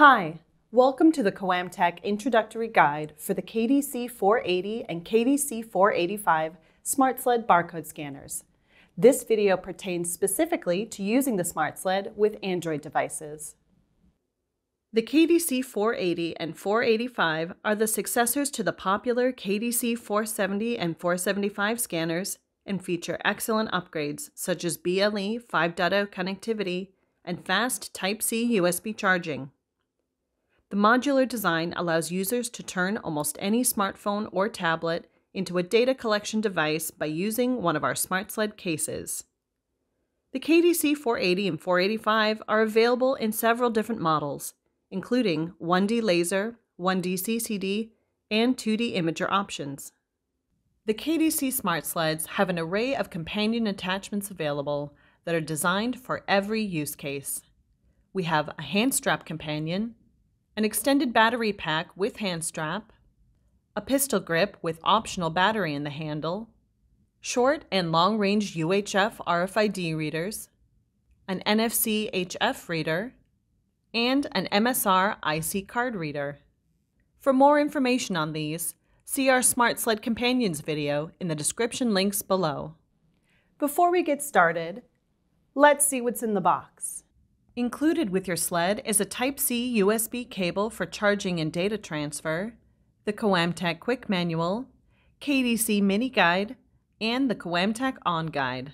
Hi, welcome to the KOAMTAC Introductory Guide for the KDC 480 and KDC 485 Smart Sled barcode scanners. This video pertains specifically to using the Smart Sled with Android devices. The KDC 480 and 485 are the successors to the popular KDC 470 and 475 scanners and feature excellent upgrades such as BLE 5.0 connectivity and fast Type-C USB charging. The modular design allows users to turn almost any smartphone or tablet into a data collection device by using one of our Smart Sled cases. The KDC 480 and 485 are available in several different models, including 1D laser, 1D CCD, and 2D imager options. The KDC Smart Sleds have an array of companion attachments available that are designed for every use case. We have a hand strap companion, an extended battery pack with hand strap, a pistol grip with optional battery in the handle, short and long range UHF RFID readers, an NFC HF reader, and an MSR IC card reader. For more information on these, see our Smart Sled Companions video in the description links below. Before we get started, let's see what's in the box. Included with your sled is a Type-C USB cable for charging and data transfer, the KOAMTAC Quick Manual, KDC Mini Guide, and the KOAMTAC On Guide.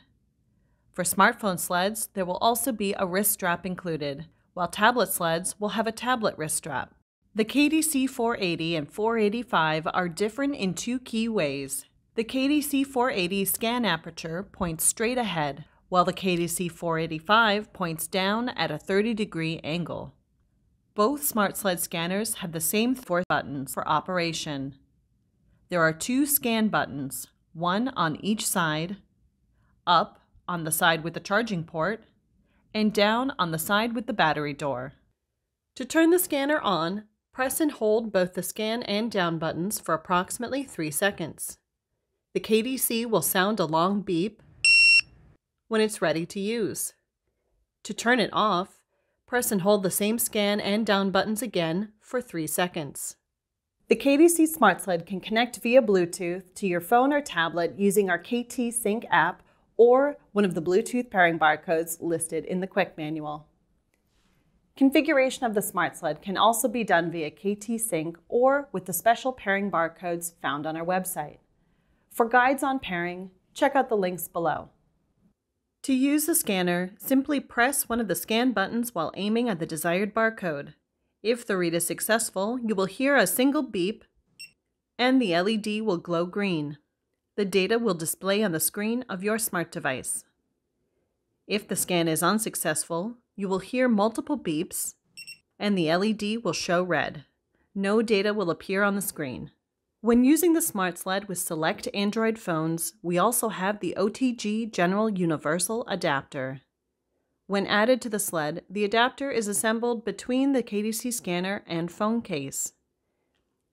For smartphone sleds, there will also be a wrist strap included, while tablet sleds will have a tablet wrist strap. The KDC 480 and 485 are different in two key ways. The KDC 480 scan aperture points straight ahead, while the KDC 485 points down at a 30 degree angle. Both Smart Sled scanners have the same four buttons for operation. There are two scan buttons, one on each side, up on the side with the charging port, and down on the side with the battery door. To turn the scanner on, press and hold both the scan and down buttons for approximately 3 seconds. The KDC will sound a long beep when it's ready to use. To turn it off, press and hold the same scan and down buttons again for 3 seconds. The KDC Smart Sled can connect via Bluetooth to your phone or tablet using our KT Sync app or one of the Bluetooth pairing barcodes listed in the quick manual. Configuration of the Smart Sled can also be done via KT Sync or with the special pairing barcodes found on our website. For guides on pairing, check out the links below. To use the scanner, simply press one of the scan buttons while aiming at the desired barcode. If the read is successful, you will hear a single beep and the LED will glow green the data will display on the screen of your smart device. If the scan is unsuccessful, you will hear multiple beeps and the LED will show red. No data will appear on the screen. When using the Smart Sled with select Android phones, we also have the OTG General Universal Adapter. When added to the sled, the adapter is assembled between the KDC scanner and phone case.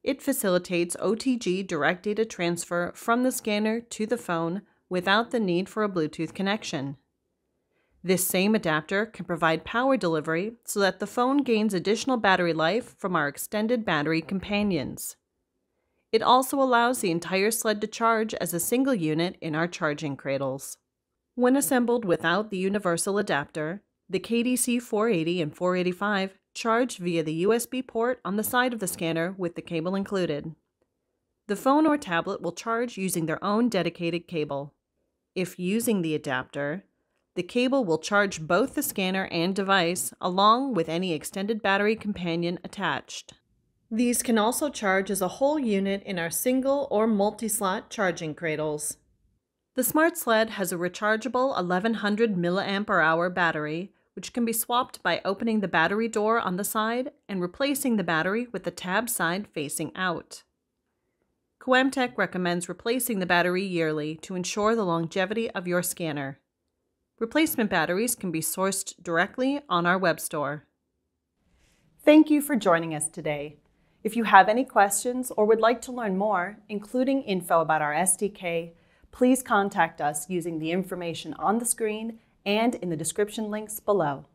It facilitates OTG direct data transfer from the scanner to the phone without the need for a Bluetooth connection. This same adapter can provide power delivery so that the phone gains additional battery life from our extended battery companions. It also allows the entire sled to charge as a single unit in our charging cradles. When assembled without the universal adapter, the KDC 480 and 485 charge via the USB port on the side of the scanner with the cable included. The phone or tablet will charge using their own dedicated cable. If using the adapter, the cable will charge both the scanner and device along with any extended battery companion attached. These can also charge as a whole unit in our single or multi-slot charging cradles. The Smart Sled has a rechargeable 1100 mAh battery which can be swapped by opening the battery door on the side and replacing the battery with the tab side facing out. KOAMTAC recommends replacing the battery yearly to ensure the longevity of your scanner. Replacement batteries can be sourced directly on our web store. Thank you for joining us today. If you have any questions or would like to learn more, including info about our SDK, please contact us using the information on the screen and in the description links below.